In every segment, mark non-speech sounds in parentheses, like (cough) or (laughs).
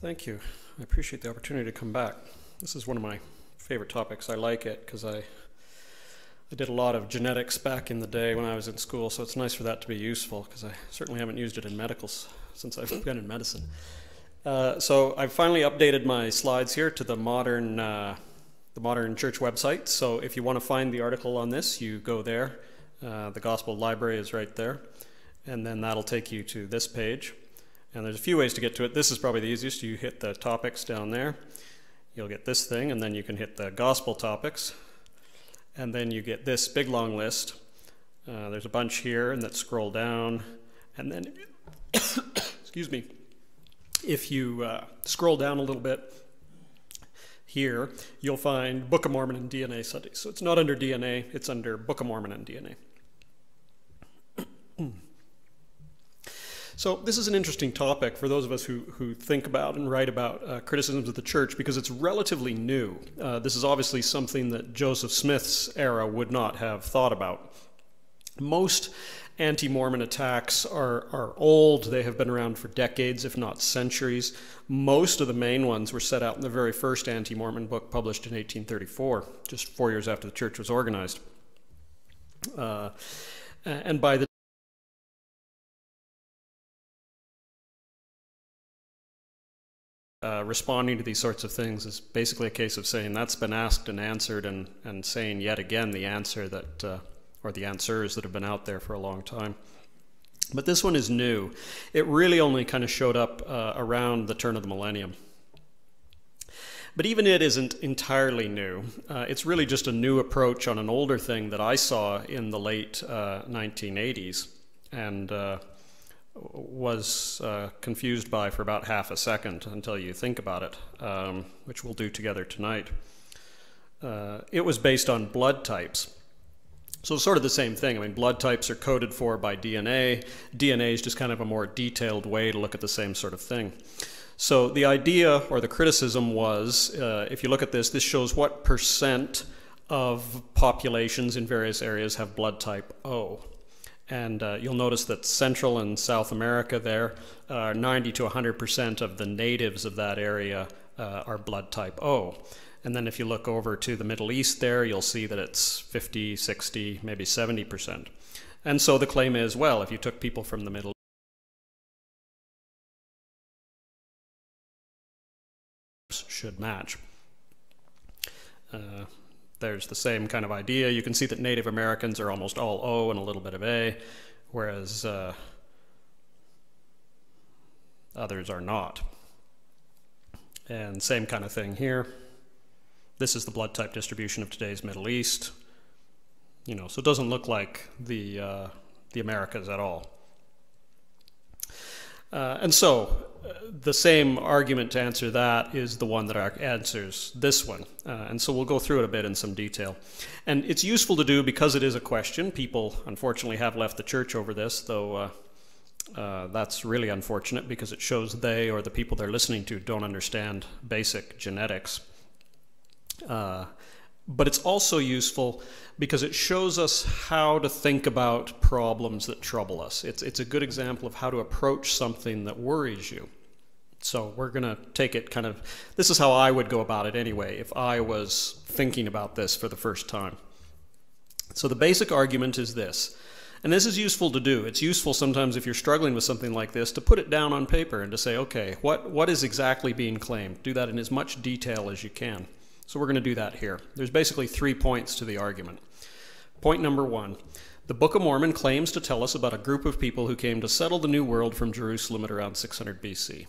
Thank you. I appreciate the opportunity to come back. This is one of my favorite topics. I like it because I, I did a lot of genetics back in the day when I was in school, so it's nice for that to be useful because I certainly haven't used it in medicals since I've (laughs) been in medicine. Uh, so I've finally updated my slides here to the modern, uh, the modern church website. So if you want to find the article on this, you go there. Uh, the Gospel Library is right there, and then that'll take you to this page. And there's a few ways to get to it. This is probably the easiest. You hit the topics down there. You'll get this thing, and then you can hit the gospel topics. And then you get this big long list. Uh, there's a bunch here, and that scroll down. And then, (coughs) excuse me, if you uh, scroll down a little bit here, you'll find Book of Mormon and DNA studies. So it's not under DNA, it's under Book of Mormon and DNA. (coughs) So this is an interesting topic for those of us who, who think about and write about uh, criticisms of the church because it's relatively new. Uh, this is obviously something that Joseph Smith's era would not have thought about. Most anti-Mormon attacks are, are old. They have been around for decades, if not centuries. Most of the main ones were set out in the very first anti-Mormon book published in 1834, just four years after the church was organized. Uh, and by the uh, responding to these sorts of things is basically a case of saying that's been asked and answered and, and saying yet again the answer that, uh, or the answers that have been out there for a long time. But this one is new. It really only kind of showed up uh, around the turn of the millennium. But even it isn't entirely new. Uh, it's really just a new approach on an older thing that I saw in the late 1980s. Uh, and was uh, confused by for about half a second until you think about it, um, which we'll do together tonight. Uh, it was based on blood types. So sort of the same thing. I mean, blood types are coded for by DNA. DNA is just kind of a more detailed way to look at the same sort of thing. So the idea or the criticism was, uh, if you look at this, this shows what percent of populations in various areas have blood type O. And uh, you'll notice that Central and South America there, uh, 90 to 100% of the natives of that area uh, are blood type O. And then if you look over to the Middle East there, you'll see that it's 50, 60, maybe 70%. And so the claim is, well, if you took people from the Middle East, should match. Uh, there's the same kind of idea. You can see that Native Americans are almost all O and a little bit of A, whereas uh, others are not. And same kind of thing here. This is the blood type distribution of today's Middle East. You know, so it doesn't look like the, uh, the Americas at all. Uh, and so, uh, the same argument to answer that is the one that answers this one. Uh, and so we'll go through it a bit in some detail. And it's useful to do because it is a question. People, unfortunately, have left the church over this, though uh, uh, that's really unfortunate because it shows they or the people they're listening to don't understand basic genetics. Uh, but it's also useful because it shows us how to think about problems that trouble us. It's, it's a good example of how to approach something that worries you. So we're going to take it kind of, this is how I would go about it anyway, if I was thinking about this for the first time. So the basic argument is this, and this is useful to do. It's useful sometimes if you're struggling with something like this to put it down on paper and to say, okay, what, what is exactly being claimed? Do that in as much detail as you can. So we're going to do that here. There's basically three points to the argument. Point number one the Book of Mormon claims to tell us about a group of people who came to settle the New World from Jerusalem at around 600 BC.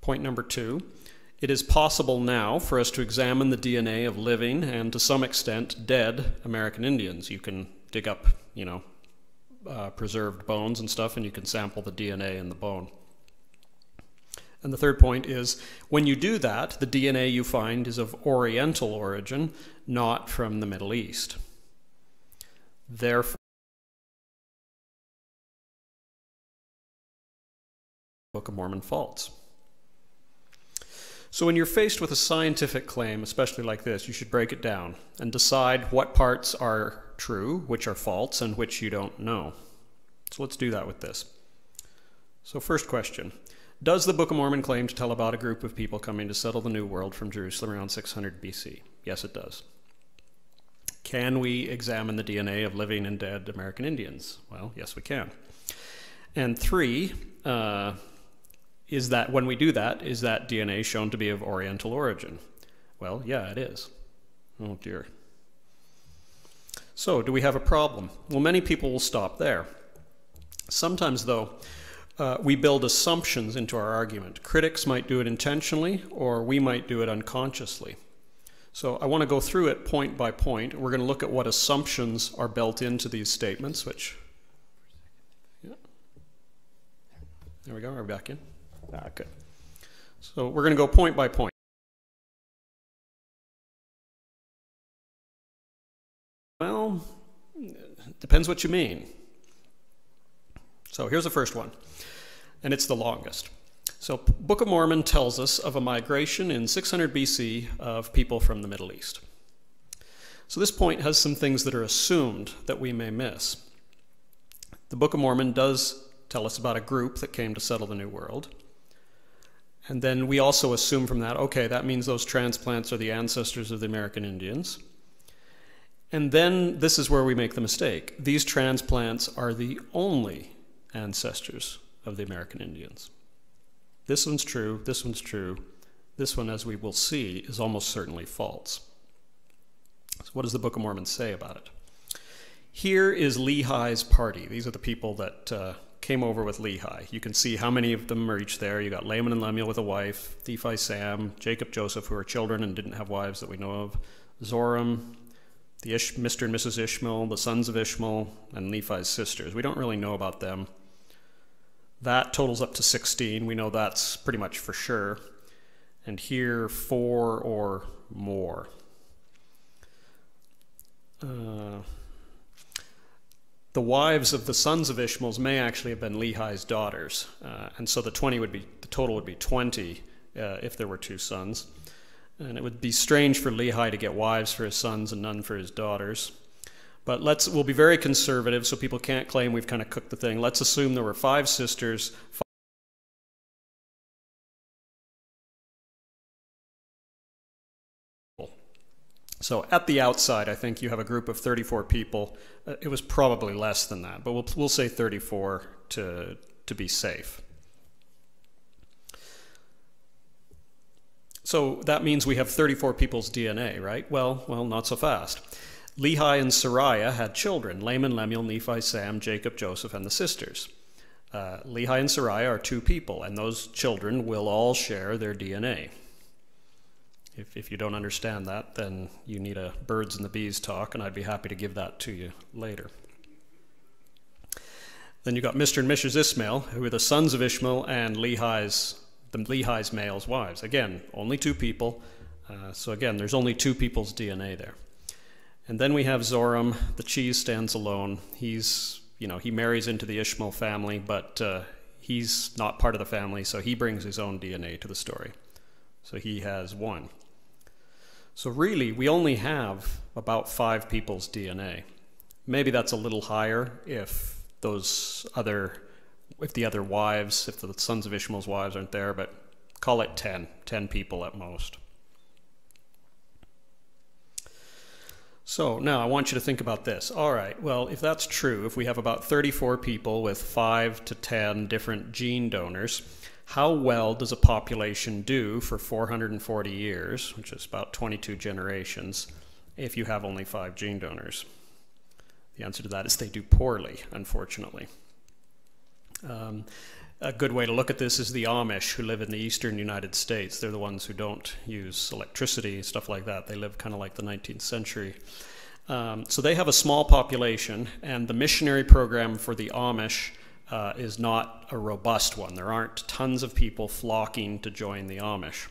Point number two it is possible now for us to examine the DNA of living and to some extent dead American Indians. You can dig up, you know, uh, preserved bones and stuff, and you can sample the DNA in the bone. And the third point is when you do that, the DNA you find is of Oriental origin, not from the Middle East. Therefore, Book of Mormon false. So when you're faced with a scientific claim, especially like this, you should break it down and decide what parts are true, which are false, and which you don't know. So let's do that with this. So, first question Does the Book of Mormon claim to tell about a group of people coming to settle the New World from Jerusalem around 600 BC? Yes, it does. Can we examine the DNA of living and dead American Indians? Well, yes, we can. And three, uh, is that when we do that, is that DNA shown to be of Oriental origin? Well, yeah, it is. Oh dear. So, do we have a problem? Well, many people will stop there. Sometimes, though, uh, we build assumptions into our argument. Critics might do it intentionally, or we might do it unconsciously. So I want to go through it point by point. We're going to look at what assumptions are built into these statements, which, yeah. There we go, are we back in? Ah, good. So we're going to go point by point. Well, depends what you mean. So here's the first one, and it's the longest. So, Book of Mormon tells us of a migration in 600 BC of people from the Middle East. So, this point has some things that are assumed that we may miss. The Book of Mormon does tell us about a group that came to settle the New World. And then we also assume from that, okay, that means those transplants are the ancestors of the American Indians. And then this is where we make the mistake. These transplants are the only ancestors of the American Indians. This one's true, this one's true. This one, as we will see, is almost certainly false. So, what does the Book of Mormon say about it? Here is Lehi's party. These are the people that uh, came over with Lehi. You can see how many of them are each there. You got Laman and Lemuel with a wife, Nephi, Sam, Jacob, Joseph, who are children and didn't have wives that we know of, Zoram, the Ish, Mr. and Mrs. Ishmael, the sons of Ishmael, and Nephi's sisters. We don't really know about them. That totals up to 16. We know that's pretty much for sure. And here, four or more. Uh, the wives of the sons of Ishmael's may actually have been Lehi's daughters, uh, and so the 20 would be the total would be 20 uh, if there were two sons. And it would be strange for Lehi to get wives for his sons and none for his daughters. But let's we'll be very conservative so people can't claim we've kind of cooked the thing. Let's assume there were five sisters. Five so at the outside, I think you have a group of 34 people. Uh, it was probably less than that, but we'll, we'll say 34 to, to be safe. So that means we have 34 people's DNA, right? Well, well, not so fast. Lehi and Sariah had children Laman, Lemuel, Nephi, Sam, Jacob, Joseph, and the sisters. Uh, Lehi and Sariah are two people, and those children will all share their DNA. If, if you don't understand that, then you need a birds and the bees talk, and I'd be happy to give that to you later. Then you got Mr. and Mrs. Ishmael, who are the sons of Ishmael and Lehi's, the Lehi's male's wives. Again, only two people. Uh, so again, there's only two people's DNA there. And then we have Zoram. The cheese stands alone. He's, you know, he marries into the Ishmael family, but uh, he's not part of the family, so he brings his own DNA to the story. So he has one. So really, we only have about five people's DNA. Maybe that's a little higher if those other, if the other wives, if the sons of Ishmael's wives aren't there, but call it 10, 10 people at most. So now I want you to think about this. All right, well, if that's true, if we have about 34 people with 5 to 10 different gene donors, how well does a population do for 440 years, which is about 22 generations, if you have only 5 gene donors? The answer to that is they do poorly, unfortunately. Um, a good way to look at this is the Amish who live in the eastern United States. They're the ones who don't use electricity, stuff like that. They live kind of like the 19th century. Um, so they have a small population, and the missionary program for the Amish uh, is not a robust one. There aren't tons of people flocking to join the Amish.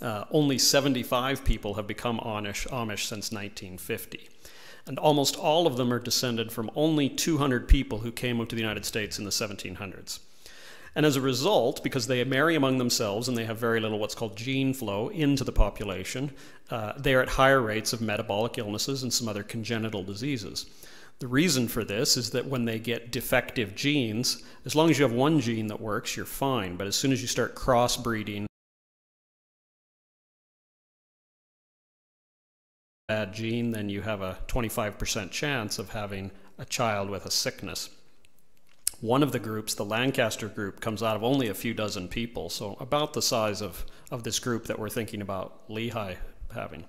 Uh, only 75 people have become Amish, Amish since 1950 and almost all of them are descended from only 200 people who came to the United States in the 1700s. And as a result, because they marry among themselves and they have very little what's called gene flow into the population, uh, they are at higher rates of metabolic illnesses and some other congenital diseases. The reason for this is that when they get defective genes, as long as you have one gene that works, you're fine. But as soon as you start crossbreeding, bad gene, then you have a 25% chance of having a child with a sickness. One of the groups, the Lancaster group, comes out of only a few dozen people, so about the size of, of this group that we're thinking about Lehi having.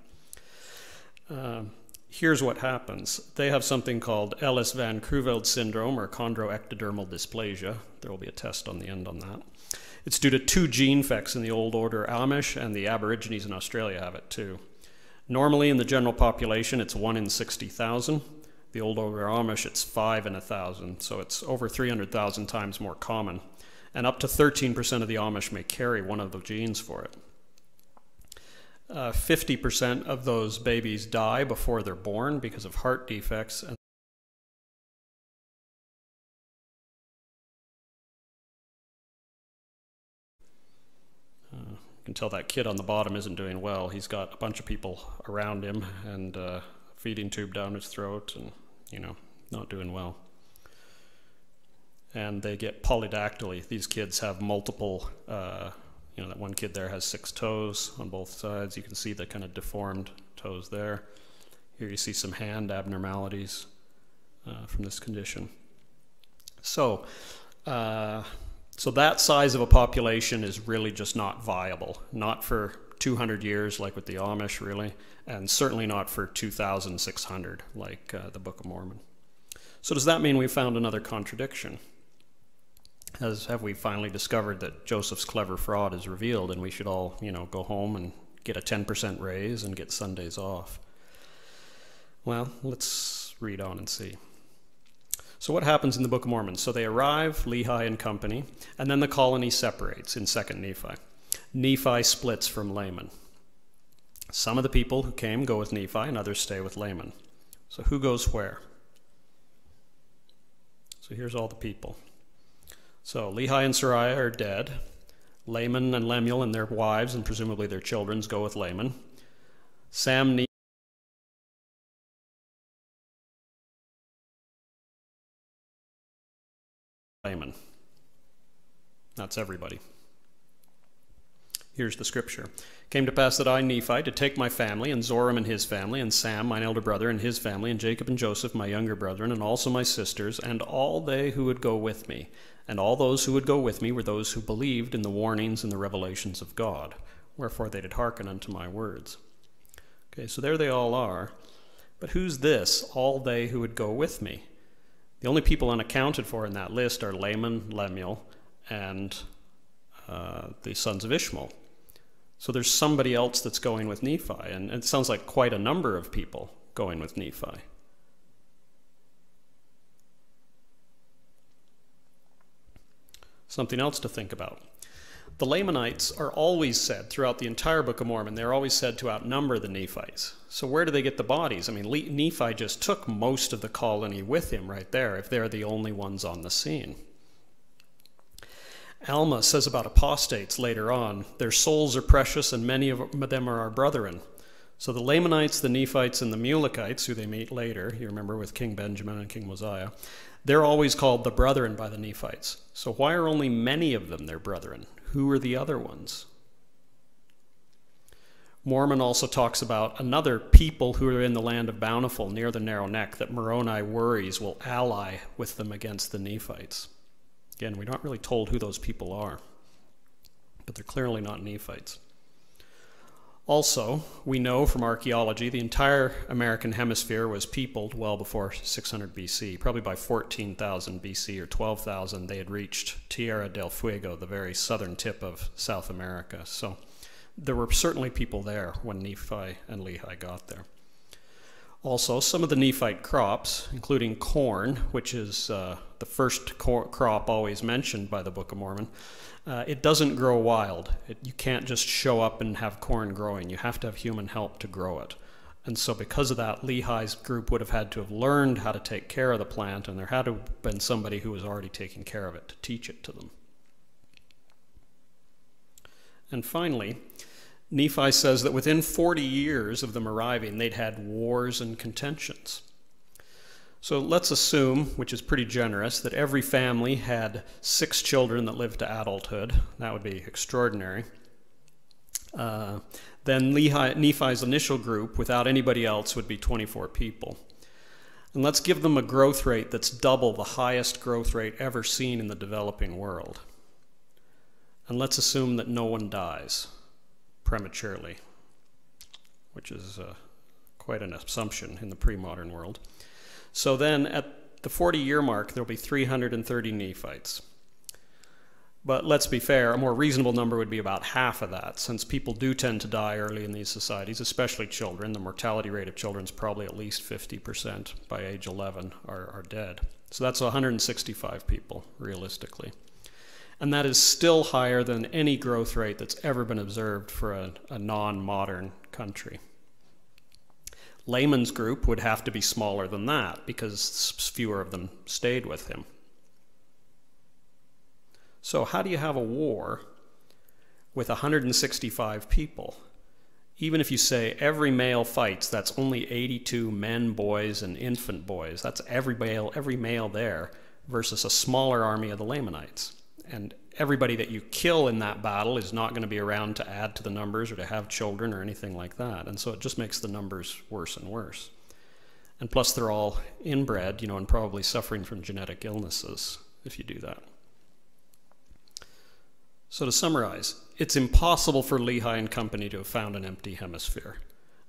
Um, here's what happens. They have something called Ellis Van Creveld syndrome or chondroectodermal dysplasia. There will be a test on the end on that. It's due to two gene effects in the Old Order Amish, and the Aborigines in Australia have it too. Normally, in the general population, it's 1 in 60,000 the old order Amish, it's 5 in a 1,000, so it's over 300,000 times more common. And up to 13% of the Amish may carry one of the genes for it. 50% uh, of those babies die before they're born because of heart defects. And tell that kid on the bottom isn't doing well. He's got a bunch of people around him and uh, feeding tube down his throat and, you know, not doing well. And they get polydactyly. These kids have multiple, uh, you know, that one kid there has six toes on both sides. You can see the kind of deformed toes there. Here you see some hand abnormalities uh, from this condition. So, uh, so that size of a population is really just not viable, not for 200 years like with the Amish, really, and certainly not for 2,600 like uh, the Book of Mormon. So does that mean we found another contradiction? As have we finally discovered that Joseph's clever fraud is revealed and we should all, you know, go home and get a 10% raise and get Sundays off? Well, let's read on and see. So what happens in the Book of Mormon? So they arrive, Lehi and company, and then the colony separates in 2nd Nephi. Nephi splits from Laman. Some of the people who came go with Nephi, and others stay with Laman. So who goes where? So here's all the people. So Lehi and Sariah are dead. Laman and Lemuel and their wives and presumably their children go with Laman. Sam, That's everybody. Here's the scripture. Came to pass that I, Nephi, to take my family, and Zoram and his family, and Sam, mine elder brother, and his family, and Jacob and Joseph, my younger brethren, and also my sisters, and all they who would go with me. And all those who would go with me were those who believed in the warnings and the revelations of God. Wherefore they did hearken unto my words. Okay, so there they all are. But who's this, all they who would go with me? The only people unaccounted for in that list are Laman, Lemuel, and uh, the sons of Ishmael. So there's somebody else that's going with Nephi, and it sounds like quite a number of people going with Nephi. Something else to think about. The Lamanites are always said throughout the entire Book of Mormon, they're always said to outnumber the Nephites. So where do they get the bodies? I mean, Nephi just took most of the colony with him right there if they're the only ones on the scene. Alma says about apostates later on, their souls are precious and many of them are our brethren. So the Lamanites, the Nephites, and the Mulekites, who they meet later, you remember with King Benjamin and King Mosiah, they're always called the brethren by the Nephites. So why are only many of them their brethren? Who are the other ones? Mormon also talks about another people who are in the land of Bountiful near the narrow neck that Moroni worries will ally with them against the Nephites. Again, we're not really told who those people are, but they're clearly not Nephites. Also, we know from archaeology the entire American hemisphere was peopled well before 600 BC. Probably by 14,000 BC or 12,000, they had reached Tierra del Fuego, the very southern tip of South America. So there were certainly people there when Nephi and Lehi got there. Also, some of the Nephite crops, including corn, which is uh, the first crop always mentioned by the Book of Mormon, uh, it doesn't grow wild. It, you can't just show up and have corn growing. You have to have human help to grow it. And so, because of that, Lehi's group would have had to have learned how to take care of the plant, and there had to have been somebody who was already taking care of it to teach it to them. And finally, Nephi says that within 40 years of them arriving, they'd had wars and contentions. So let's assume, which is pretty generous, that every family had six children that lived to adulthood. That would be extraordinary. Uh, then Lehi, Nephi's initial group, without anybody else, would be 24 people. And let's give them a growth rate that's double the highest growth rate ever seen in the developing world. And let's assume that no one dies prematurely, which is uh, quite an assumption in the pre modern world. So then at the 40 year mark, there'll be 330 Nephites. But let's be fair, a more reasonable number would be about half of that, since people do tend to die early in these societies, especially children. The mortality rate of children is probably at least 50% by age 11 are, are dead. So that's 165 people, realistically. And that is still higher than any growth rate that's ever been observed for a, a non modern country. Laman's group would have to be smaller than that because fewer of them stayed with him. So, how do you have a war with 165 people? Even if you say every male fights, that's only 82 men, boys, and infant boys. That's every male, every male there versus a smaller army of the Lamanites. And everybody that you kill in that battle is not going to be around to add to the numbers or to have children or anything like that. And so it just makes the numbers worse and worse. And plus, they're all inbred, you know, and probably suffering from genetic illnesses if you do that. So to summarize, it's impossible for Lehi and company to have found an empty hemisphere.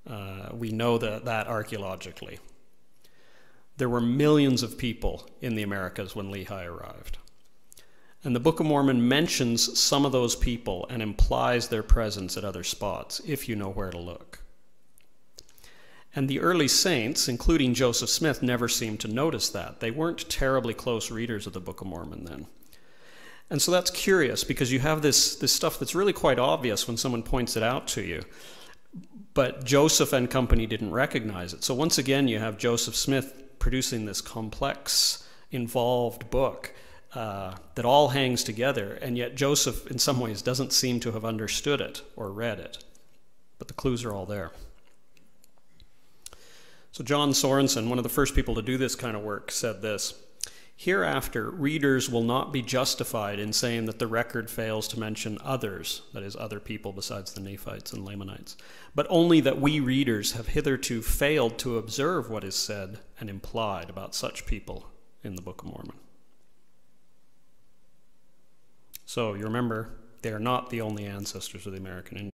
Uh, we know that, that archaeologically. There were millions of people in the Americas when Lehi arrived. And the Book of Mormon mentions some of those people and implies their presence at other spots, if you know where to look. And the early saints, including Joseph Smith, never seemed to notice that. They weren't terribly close readers of the Book of Mormon then. And so that's curious because you have this, this stuff that's really quite obvious when someone points it out to you. But Joseph and company didn't recognize it. So once again, you have Joseph Smith producing this complex, involved book uh, that all hangs together, and yet Joseph, in some ways, doesn't seem to have understood it or read it. But the clues are all there. So, John Sorenson, one of the first people to do this kind of work, said this Hereafter, readers will not be justified in saying that the record fails to mention others, that is, other people besides the Nephites and Lamanites, but only that we readers have hitherto failed to observe what is said and implied about such people in the Book of Mormon. So you remember, they are not the only ancestors of the American Indian.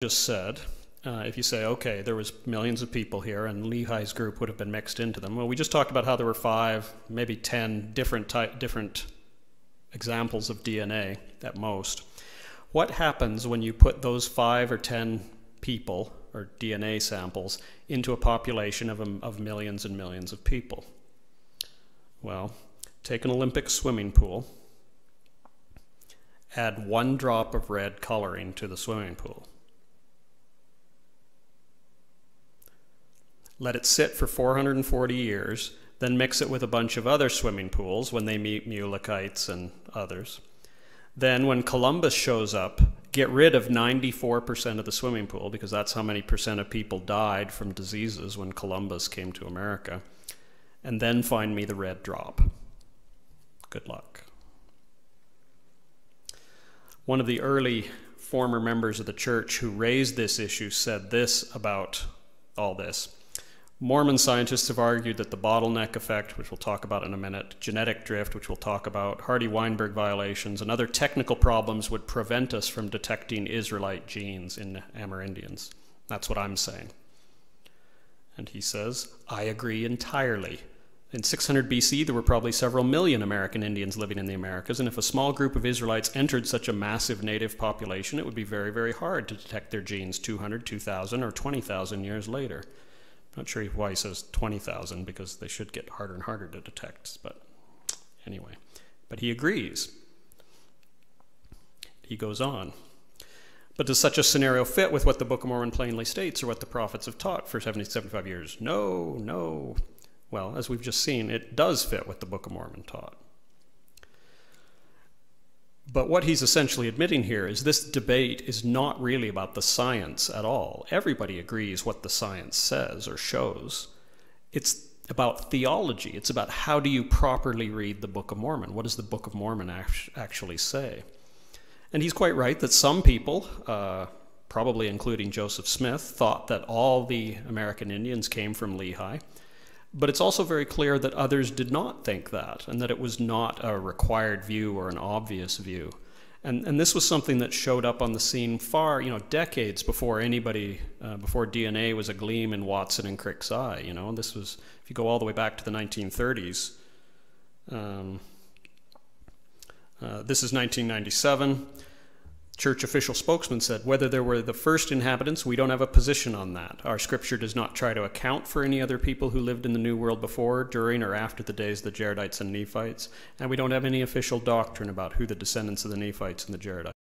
Just said, uh, if you say, okay, there was millions of people here, and Lehi's group would have been mixed into them. Well, we just talked about how there were five, maybe ten different type, different examples of DNA at most. What happens when you put those five or ten people or DNA samples into a population of, of millions and millions of people? Well, take an Olympic swimming pool, add one drop of red coloring to the swimming pool. Let it sit for 440 years, then mix it with a bunch of other swimming pools when they meet Mulekites and others. Then, when Columbus shows up, get rid of 94% of the swimming pool because that's how many percent of people died from diseases when Columbus came to America and then find me the red drop. Good luck. One of the early former members of the church who raised this issue said this about all this. Mormon scientists have argued that the bottleneck effect, which we'll talk about in a minute, genetic drift, which we'll talk about, Hardy Weinberg violations, and other technical problems would prevent us from detecting Israelite genes in Amerindians. That's what I'm saying. And he says, I agree entirely. In 600 BC, there were probably several million American Indians living in the Americas, and if a small group of Israelites entered such a massive native population, it would be very, very hard to detect their genes 200, 2,000, or 20,000 years later. I'm not sure why he says 20,000, because they should get harder and harder to detect, but anyway. But he agrees. He goes on. But does such a scenario fit with what the Book of Mormon plainly states or what the prophets have taught for 70, 75 years? No, no. Well, as we've just seen, it does fit what the Book of Mormon taught. But what he's essentially admitting here is this debate is not really about the science at all. Everybody agrees what the science says or shows. It's about theology. It's about how do you properly read the Book of Mormon? What does the Book of Mormon actually say? And he's quite right that some people, uh, probably including Joseph Smith, thought that all the American Indians came from Lehi. But it's also very clear that others did not think that, and that it was not a required view or an obvious view. And, and this was something that showed up on the scene far, you know, decades before anybody, uh, before DNA was a gleam in Watson and Crick's eye. You know, this was, if you go all the way back to the 1930s, um, uh, this is 1997 church official spokesman said, whether there were the first inhabitants, we don't have a position on that. Our scripture does not try to account for any other people who lived in the New World before, during, or after the days of the Jaredites and Nephites, and we don't have any official doctrine about who the descendants of the Nephites and the Jaredites.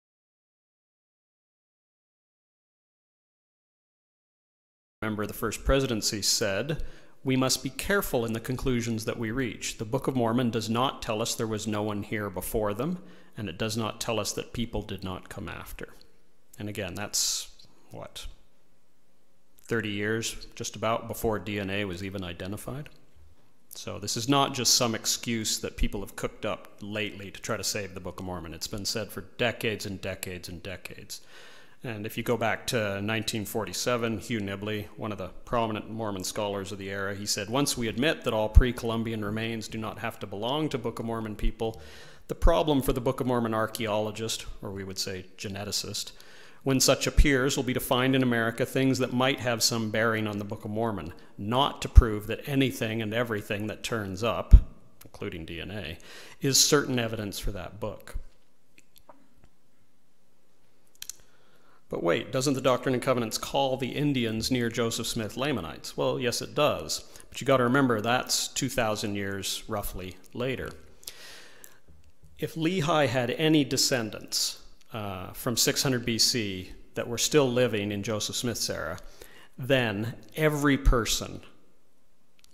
Remember, the first presidency said, we must be careful in the conclusions that we reach. The Book of Mormon does not tell us there was no one here before them and it does not tell us that people did not come after. And again, that's what? 30 years, just about, before DNA was even identified. So this is not just some excuse that people have cooked up lately to try to save the Book of Mormon. It's been said for decades and decades and decades. And if you go back to 1947, Hugh Nibley, one of the prominent Mormon scholars of the era, he said, Once we admit that all pre Columbian remains do not have to belong to Book of Mormon people, the problem for the Book of Mormon archaeologist, or we would say geneticist, when such appears will be to find in America things that might have some bearing on the Book of Mormon, not to prove that anything and everything that turns up, including DNA, is certain evidence for that book. But wait, doesn't the Doctrine and Covenants call the Indians near Joseph Smith Lamanites? Well, yes, it does. But you got to remember that's 2,000 years roughly later if Lehi had any descendants uh, from 600 BC that were still living in Joseph Smith's era, then every person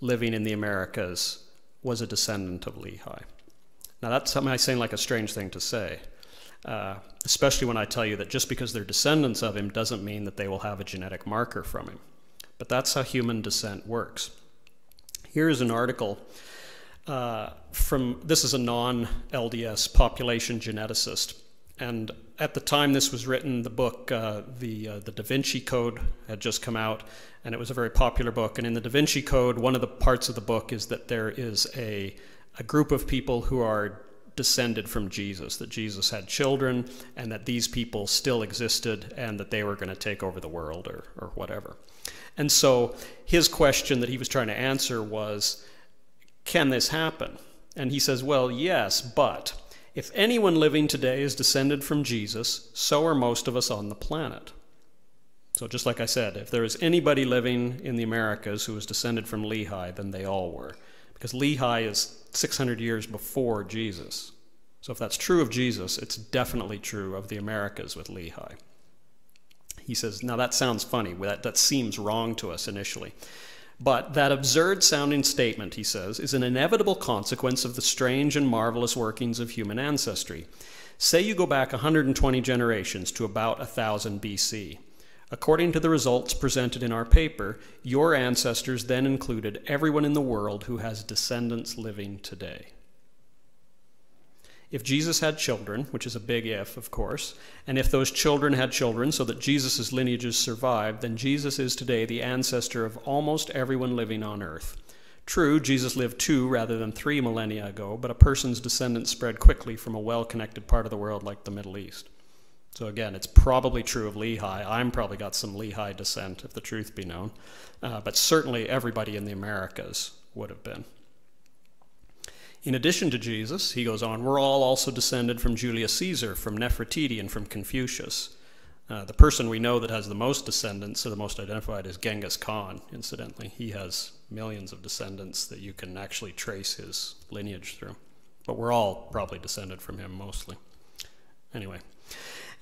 living in the Americas was a descendant of Lehi. Now, that's something I seem like a strange thing to say, uh, especially when I tell you that just because they're descendants of him doesn't mean that they will have a genetic marker from him. But that's how human descent works. Here's an article uh, from this is a non-LDS population geneticist, and at the time this was written, the book, uh, the uh, the Da Vinci Code, had just come out, and it was a very popular book. And in the Da Vinci Code, one of the parts of the book is that there is a a group of people who are descended from Jesus, that Jesus had children, and that these people still existed, and that they were going to take over the world or, or whatever. And so his question that he was trying to answer was can this happen? And he says, Well, yes, but if anyone living today is descended from Jesus, so are most of us on the planet. So, just like I said, if there is anybody living in the Americas who is descended from Lehi, then they all were. Because Lehi is 600 years before Jesus. So, if that's true of Jesus, it's definitely true of the Americas with Lehi. He says, Now that sounds funny. That, that seems wrong to us initially. But that absurd sounding statement, he says, is an inevitable consequence of the strange and marvelous workings of human ancestry. Say you go back 120 generations to about 1000 BC. According to the results presented in our paper, your ancestors then included everyone in the world who has descendants living today. If Jesus had children, which is a big if, of course, and if those children had children so that Jesus' lineages survived, then Jesus is today the ancestor of almost everyone living on earth. True, Jesus lived two rather than three millennia ago, but a person's descendants spread quickly from a well connected part of the world like the Middle East. So again, it's probably true of Lehi. I'm probably got some Lehi descent, if the truth be known. Uh, but certainly everybody in the Americas would have been. In addition to Jesus, he goes on, we're all also descended from Julius Caesar, from Nefertiti, and from Confucius. Uh, the person we know that has the most descendants, or the most identified, is Genghis Khan, incidentally. He has millions of descendants that you can actually trace his lineage through. But we're all probably descended from him mostly. Anyway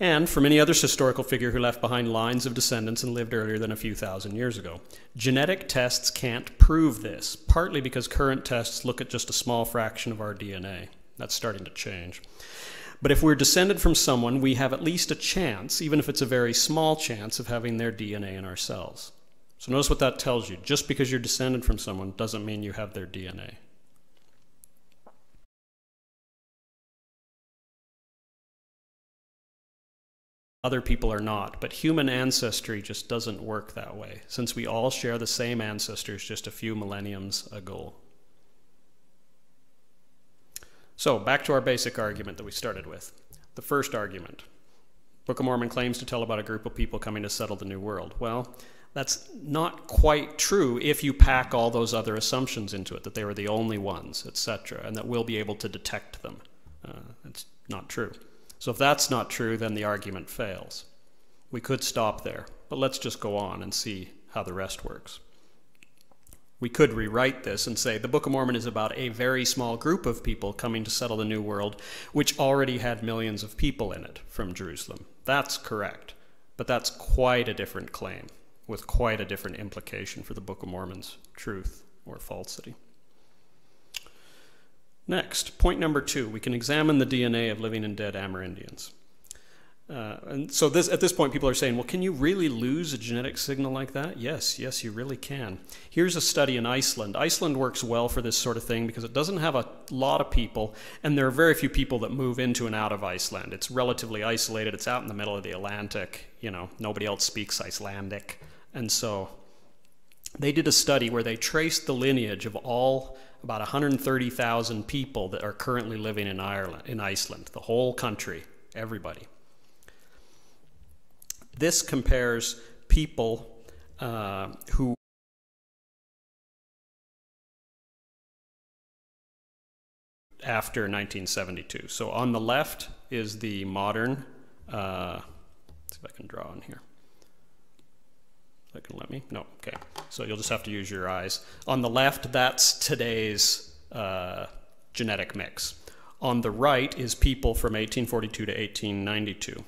and from any other historical figure who left behind lines of descendants and lived earlier than a few thousand years ago. Genetic tests can't prove this, partly because current tests look at just a small fraction of our DNA. That's starting to change. But if we're descended from someone, we have at least a chance, even if it's a very small chance, of having their DNA in our cells. So notice what that tells you. Just because you're descended from someone doesn't mean you have their DNA. Other people are not, but human ancestry just doesn't work that way, since we all share the same ancestors just a few millenniums ago. So, back to our basic argument that we started with. The first argument Book of Mormon claims to tell about a group of people coming to settle the New World. Well, that's not quite true if you pack all those other assumptions into it, that they were the only ones, etc., and that we'll be able to detect them. Uh, that's not true. So if that's not true, then the argument fails. We could stop there, but let's just go on and see how the rest works. We could rewrite this and say the Book of Mormon is about a very small group of people coming to settle the New World, which already had millions of people in it from Jerusalem. That's correct, but that's quite a different claim with quite a different implication for the Book of Mormon's truth or falsity. Next, point number two, we can examine the DNA of living and dead Amerindians. Uh, and so this, at this point, people are saying, well, can you really lose a genetic signal like that? Yes, yes, you really can. Here's a study in Iceland. Iceland works well for this sort of thing because it doesn't have a lot of people, and there are very few people that move into and out of Iceland. It's relatively isolated. It's out in the middle of the Atlantic. You know, nobody else speaks Icelandic. And so they did a study where they traced the lineage of all about 130,000 people that are currently living in Ireland, in Iceland, the whole country, everybody. This compares people uh, who after 1972. So on the left is the modern, uh, let's see if I can draw on here. That can let me? No, okay. So you'll just have to use your eyes. On the left, that's today's uh, genetic mix. On the right is people from 1842 to 1892.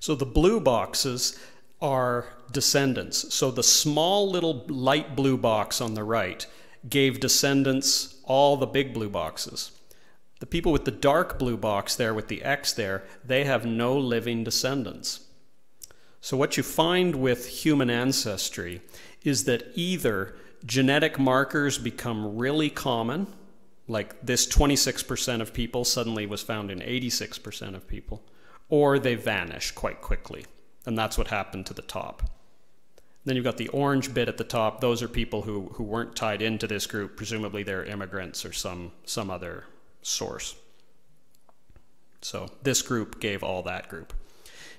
So the blue boxes are descendants. So the small little light blue box on the right gave descendants all the big blue boxes. The people with the dark blue box there with the X there, they have no living descendants. So, what you find with human ancestry is that either genetic markers become really common, like this 26% of people suddenly was found in 86% of people, or they vanish quite quickly. And that's what happened to the top. Then you've got the orange bit at the top. Those are people who, who weren't tied into this group. Presumably they're immigrants or some, some other source. So this group gave all that group.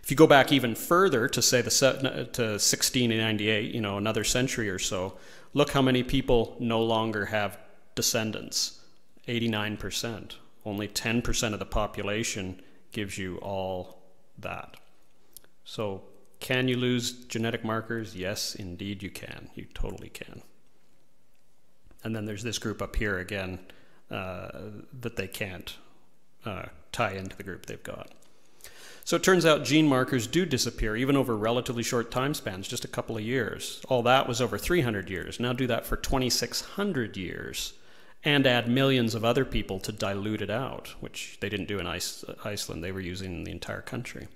If you go back even further to say the to 1698, you know, another century or so, look how many people no longer have descendants. 89%. Only 10% of the population gives you all that. So, can you lose genetic markers? Yes, indeed you can. You totally can. And then there's this group up here again uh, that they can't uh, tie into the group they've got. So it turns out gene markers do disappear, even over relatively short time spans, just a couple of years. All that was over 300 years. Now do that for 2,600 years and add millions of other people to dilute it out, which they didn't do in Iceland. They were using the entire country.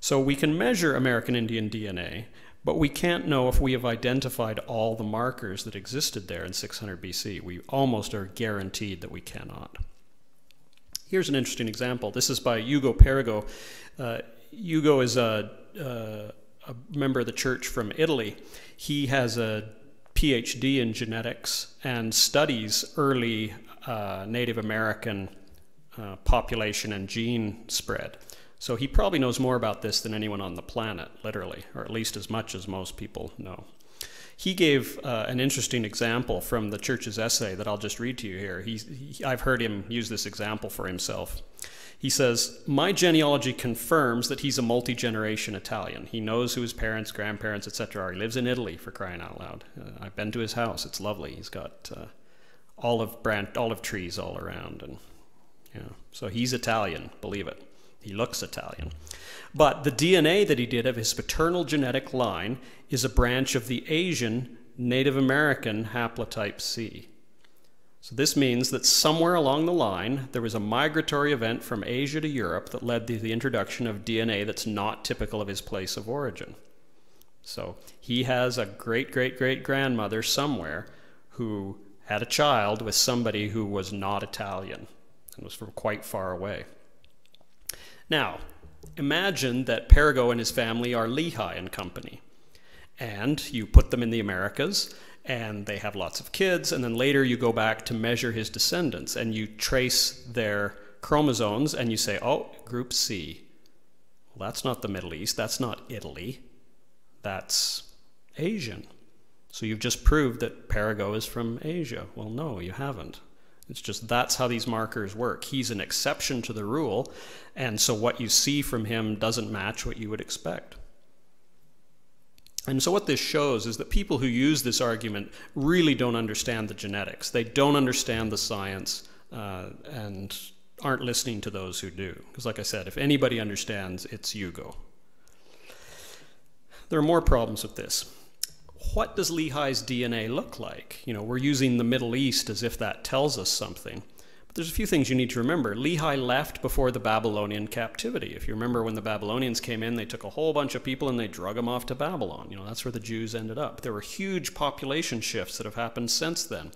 So we can measure American Indian DNA, but we can't know if we have identified all the markers that existed there in 600 BC. We almost are guaranteed that we cannot. Here's an interesting example. This is by Ugo Perego. Uh, Ugo is a, uh, a member of the church from Italy. He has a PhD in genetics and studies early uh, Native American uh, population and gene spread. So he probably knows more about this than anyone on the planet, literally, or at least as much as most people know. He gave uh, an interesting example from the church's essay that I'll just read to you here. he, I've heard him use this example for himself. He says, My genealogy confirms that he's a multi generation Italian. He knows who his parents, grandparents, etc. are. He lives in Italy, for crying out loud. Uh, I've been to his house. It's lovely. He's got uh, olive, branch, olive trees all around. And, know, so he's Italian, believe it. He looks Italian. But the DNA that he did of his paternal genetic line is a branch of the Asian Native American haplotype C. So this means that somewhere along the line, there was a migratory event from Asia to Europe that led to the introduction of DNA that's not typical of his place of origin. So he has a great great great grandmother somewhere who had a child with somebody who was not Italian and was from quite far away. Now, imagine that Perego and his family are Lehi and company, and you put them in the Americas, and they have lots of kids, and then later you go back to measure his descendants, and you trace their chromosomes, and you say, oh, group C. Well, that's not the Middle East, that's not Italy, that's Asian. So you've just proved that Perego is from Asia. Well, no, you haven't. It's just that's how these markers work. He's an exception to the rule, and so what you see from him doesn't match what you would expect. And so what this shows is that people who use this argument really don't understand the genetics. They don't understand the science uh, and aren't listening to those who do. Because like I said, if anybody understands, it's Ugo. There are more problems with this what does Lehi's DNA look like? You know, we're using the Middle East as if that tells us something. But there's a few things you need to remember. Lehi left before the Babylonian captivity. If you remember when the Babylonians came in, they took a whole bunch of people and they drug them off to Babylon. You know, that's where the Jews ended up. There were huge population shifts that have happened since then.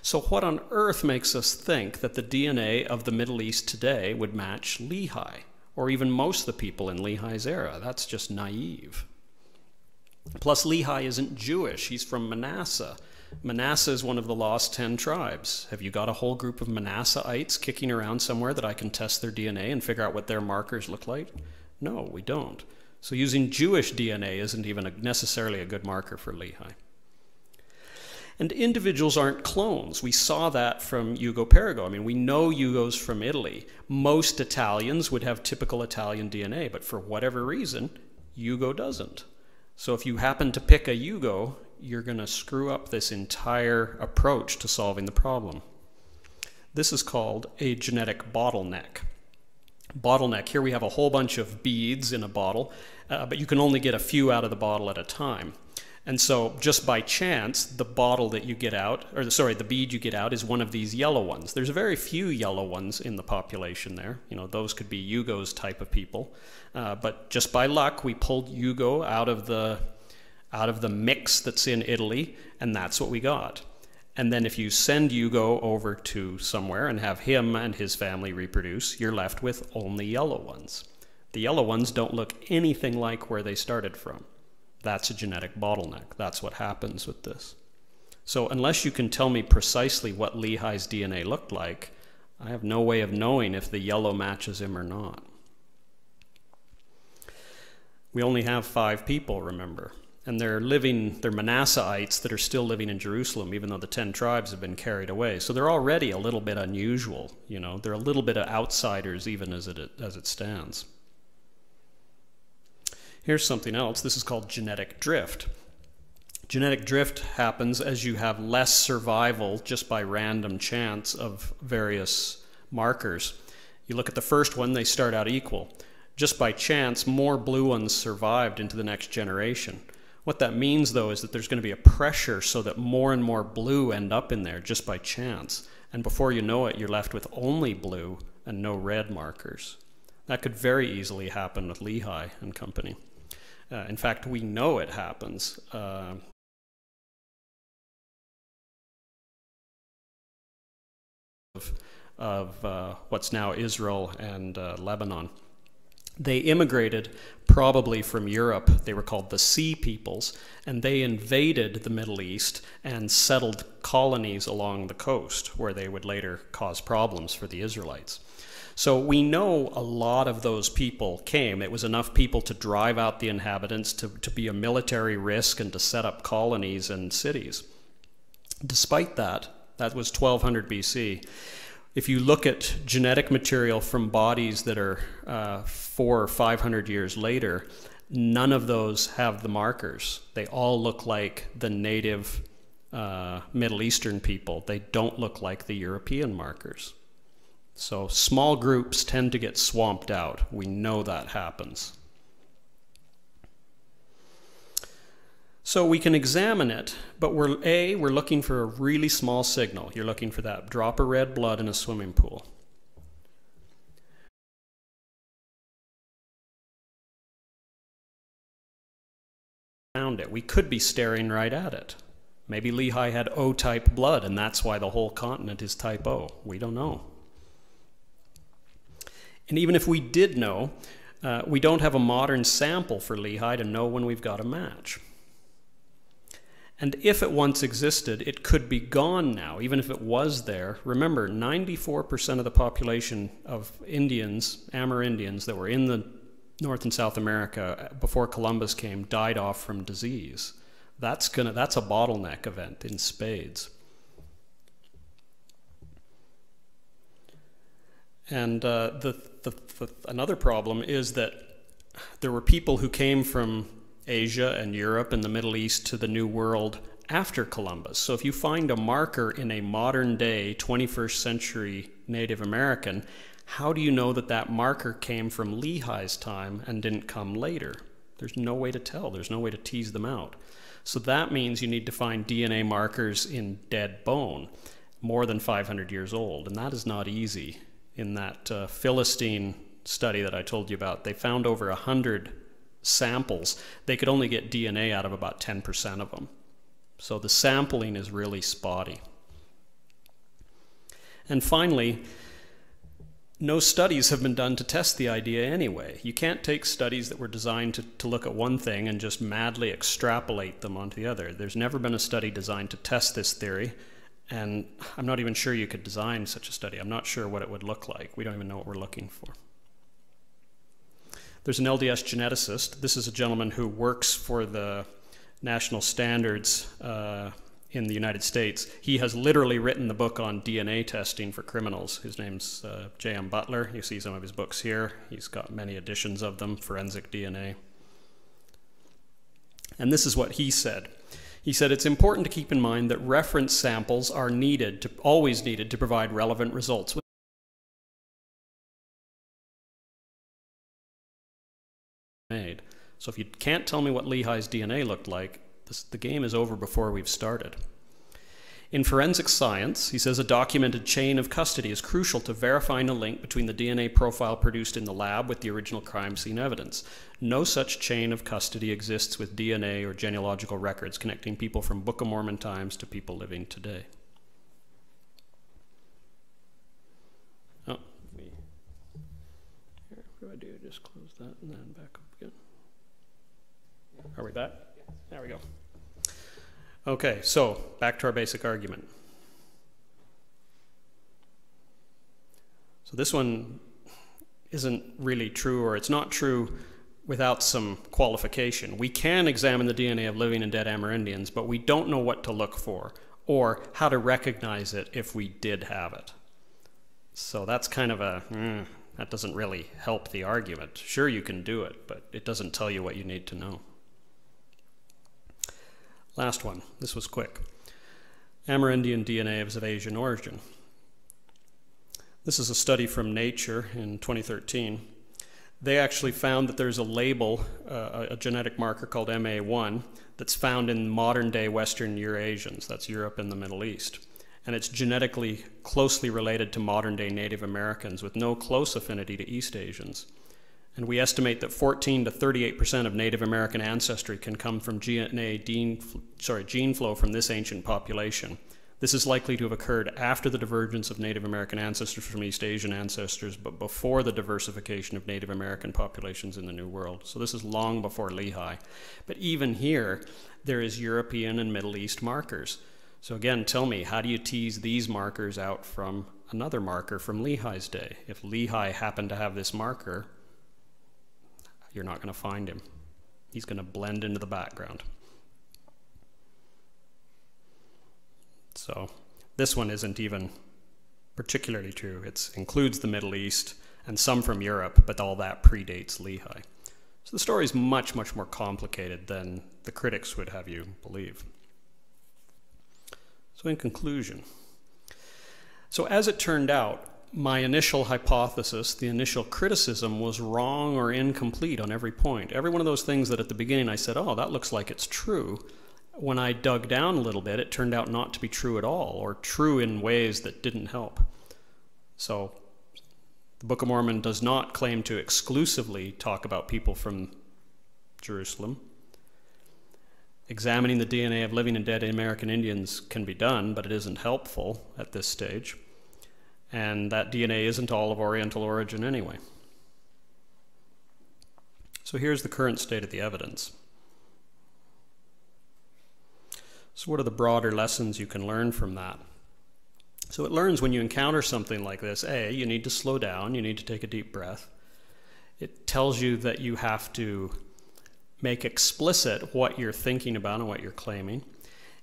So what on earth makes us think that the DNA of the Middle East today would match Lehi? Or even most of the people in Lehi's era? That's just naive. Plus, Lehi isn't Jewish, he's from Manasseh. Manasseh is one of the lost ten tribes. Have you got a whole group of Manasseites kicking around somewhere that I can test their DNA and figure out what their markers look like? No, we don't. So using Jewish DNA isn't even a, necessarily a good marker for Lehi. And individuals aren't clones. We saw that from Ugo Perego. I mean, we know Ugo's from Italy. Most Italians would have typical Italian DNA, but for whatever reason, Ugo doesn't. So if you happen to pick a Yugo, you're going to screw up this entire approach to solving the problem. This is called a genetic bottleneck. Bottleneck, here we have a whole bunch of beads in a bottle, uh, but you can only get a few out of the bottle at a time. And so, just by chance, the bottle that you get out, or sorry, the bead you get out is one of these yellow ones. There's very few yellow ones in the population there. You know, those could be Yugo's type of people. Uh, but just by luck, we pulled Yugo out of the out of the mix that's in Italy, and that's what we got. And then if you send Yugo over to somewhere and have him and his family reproduce, you're left with only yellow ones. The yellow ones don't look anything like where they started from. That's a genetic bottleneck. That's what happens with this. So unless you can tell me precisely what Lehi's DNA looked like, I have no way of knowing if the yellow matches him or not. We only have five people, remember. And they're living, they're Manasseites that are still living in Jerusalem, even though the ten tribes have been carried away. So they're already a little bit unusual, you know. They're a little bit of outsiders, even as it, as it stands. Here's something else. This is called genetic drift. Genetic drift happens as you have less survival just by random chance of various markers. You look at the first one, they start out equal. Just by chance, more blue ones survived into the next generation. What that means, though, is that there's going to be a pressure so that more and more blue end up in there just by chance. And before you know it, you're left with only blue and no red markers. That could very easily happen with Lehi and company. Uh, in fact, we know it happens. Uh, of, uh, what's now Israel and uh, Lebanon. They immigrated probably from Europe. They were called the Sea Peoples, and they invaded the Middle East and settled colonies along the coast where they would later cause problems for the Israelites. So we know a lot of those people came. It was enough people to drive out the inhabitants, to, to be a military risk, and to set up colonies and cities. Despite that, that was 1200 BC. If you look at genetic material from bodies that are uh, four or 500 years later, none of those have the markers. They all look like the native uh, Middle Eastern people. They don't look like the European markers. So small groups tend to get swamped out. We know that happens. So we can examine it, but we're A, we're looking for a really small signal. You're looking for that drop of red blood in a swimming pool. Found it. We could be staring right at it. Maybe Lehi had O type blood, and that's why the whole continent is type O. We don't know. And even if we did know, uh, we don't have a modern sample for Lehi to know when we've got a match. And if it once existed, it could be gone now, even if it was there. Remember, 94% of the population of Indians, Amerindians, that were in the North and South America before Columbus came died off from disease. That's, gonna, that's a bottleneck event in spades. And uh, the, the, the, another problem is that there were people who came from Asia and Europe and the Middle East to the New World after Columbus. So if you find a marker in a modern day 21st century Native American, how do you know that that marker came from Lehi's time and didn't come later? There's no way to tell. There's no way to tease them out. So that means you need to find DNA markers in dead bone, more than 500 years old, and that is not easy. In that uh, Philistine study that I told you about, they found over 100 samples, they could only get DNA out of about 10% of them. So the sampling is really spotty. And finally, no studies have been done to test the idea anyway. You can't take studies that were designed to, to look at one thing and just madly extrapolate them onto the other. There's never been a study designed to test this theory, and I'm not even sure you could design such a study. I'm not sure what it would look like. We don't even know what we're looking for. There's an LDS geneticist. This is a gentleman who works for the national standards uh, in the United States. He has literally written the book on DNA testing for criminals. His name's uh, J.M. Butler. You see some of his books here. He's got many editions of them, Forensic DNA. And this is what he said. He said it's important to keep in mind that reference samples are needed, to, always needed, to provide relevant results. made. So if you can't tell me what Lehi's DNA looked like, this, the game is over before we've started. In forensic science, he says a documented chain of custody is crucial to verifying a link between the DNA profile produced in the lab with the original crime scene evidence. No such chain of custody exists with DNA or genealogical records connecting people from Book of Mormon times to people living today. Oh, here, what do I do? Just close that and then back up. Again. Are we back? There we go. Okay, so back to our basic argument. So this one isn't really true, or it's not true without some qualification. We can examine the DNA of living and dead Amerindians, but we don't know what to look for or how to recognize it if we did have it. So that's kind of a, mm, that doesn't really help the argument. Sure, you can do it, but it doesn't tell you what you need to know. Last one. This was quick. Amerindian DNA is of Asian origin. This is a study from Nature in 2013. They actually found that there's a label, uh, a genetic marker called MA1, that's found in modern day Western Eurasians, that's Europe and the Middle East. And it's genetically closely related to modern day Native Americans with no close affinity to East Asians. And we estimate that 14 to 38% of Native American ancestry can come from DNA gene, sorry, gene flow from this ancient population. This is likely to have occurred after the divergence of Native American ancestors from East Asian ancestors, but before the diversification of Native American populations in the New World. So this is long before Lehi. But even here, there is European and Middle East markers. So again, tell me, how do you tease these markers out from another marker from Lehi's day? If Lehi happened to have this marker, you're not going to find him. He's going to blend into the background. So this one isn't even particularly true. It includes the Middle East and some from Europe, but all that predates Lehi. So the story is much, much more complicated than the critics would have you believe. So in conclusion, so as it turned out, my initial hypothesis, the initial criticism, was wrong or incomplete on every point. Every one of those things that at the beginning I said, oh, that looks like it's true. When I dug down a little bit, it turned out not to be true at all, or true in ways that didn't help. So, the Book of Mormon does not claim to exclusively talk about people from Jerusalem. Examining the DNA of living and dead American Indians can be done, but it isn't helpful at this stage. And that DNA isn't all of Oriental origin anyway. So here's the current state of the evidence. So, what are the broader lessons you can learn from that? So, it learns when you encounter something like this A, you need to slow down, you need to take a deep breath. It tells you that you have to make explicit what you're thinking about and what you're claiming.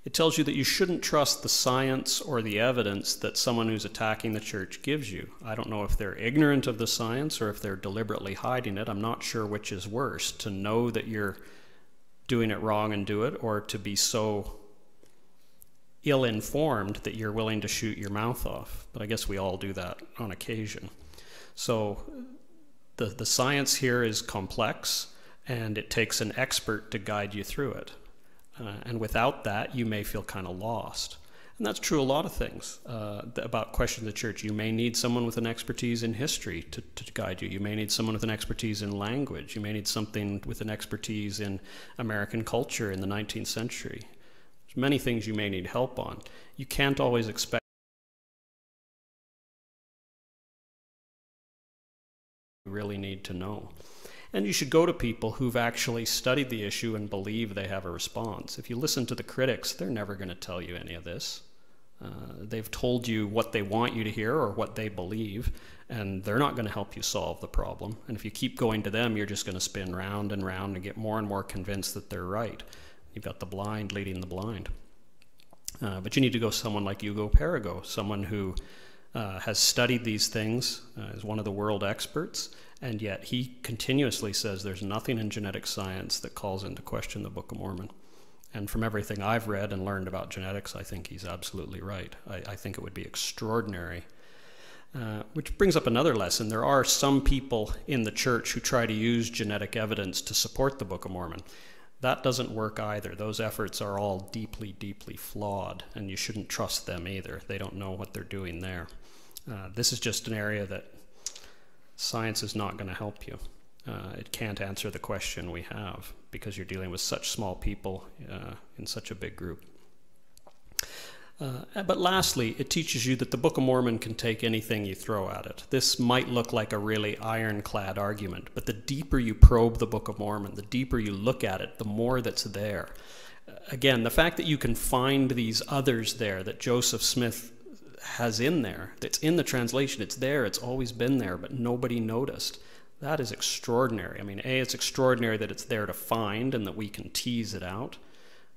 It tells you that you shouldn't trust the science or the evidence that someone who's attacking the church gives you. I don't know if they're ignorant of the science or if they're deliberately hiding it. I'm not sure which is worse to know that you're doing it wrong and do it, or to be so ill informed that you're willing to shoot your mouth off. But I guess we all do that on occasion. So the, the science here is complex, and it takes an expert to guide you through it. Uh, and without that, you may feel kind of lost. And that's true a lot of things uh, about questions of the church. You may need someone with an expertise in history to, to guide you. You may need someone with an expertise in language. You may need something with an expertise in American culture in the 19th century. There's many things you may need help on. You can't always expect you really need to know. And you should go to people who've actually studied the issue and believe they have a response. If you listen to the critics, they're never going to tell you any of this. Uh, they've told you what they want you to hear or what they believe, and they're not going to help you solve the problem. And if you keep going to them, you're just going to spin round and round and get more and more convinced that they're right. You've got the blind leading the blind. Uh, but you need to go someone like Ugo Perego, someone who uh, has studied these things, uh, is one of the world experts, and yet he continuously says there's nothing in genetic science that calls into question the Book of Mormon. And from everything I've read and learned about genetics, I think he's absolutely right. I, I think it would be extraordinary. Uh, which brings up another lesson. There are some people in the church who try to use genetic evidence to support the Book of Mormon. That doesn't work either. Those efforts are all deeply, deeply flawed, and you shouldn't trust them either. They don't know what they're doing there. Uh, this is just an area that science is not going to help you. Uh, it can't answer the question we have because you're dealing with such small people uh, in such a big group. Uh, but lastly, it teaches you that the Book of Mormon can take anything you throw at it. This might look like a really ironclad argument, but the deeper you probe the Book of Mormon, the deeper you look at it, the more that's there. Again, the fact that you can find these others there that Joseph Smith has in there. It's in the translation. It's there. It's always been there, but nobody noticed. That is extraordinary. I mean, A, it's extraordinary that it's there to find and that we can tease it out.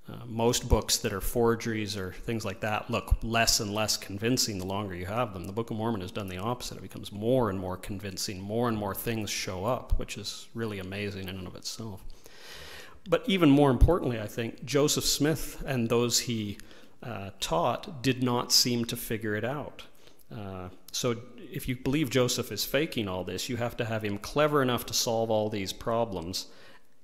Uh, most books that are forgeries or things like that look less and less convincing the longer you have them. The Book of Mormon has done the opposite. It becomes more and more convincing. More and more things show up, which is really amazing in and of itself. But even more importantly, I think Joseph Smith and those he uh, taught did not seem to figure it out. Uh, so, if you believe Joseph is faking all this, you have to have him clever enough to solve all these problems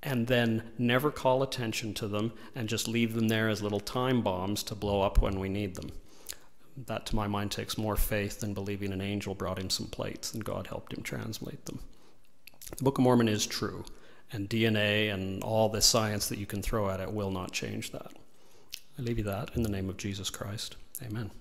and then never call attention to them and just leave them there as little time bombs to blow up when we need them. That, to my mind, takes more faith than believing an angel brought him some plates and God helped him translate them. The Book of Mormon is true, and DNA and all the science that you can throw at it will not change that. I leave you that in the name of Jesus Christ. Amen.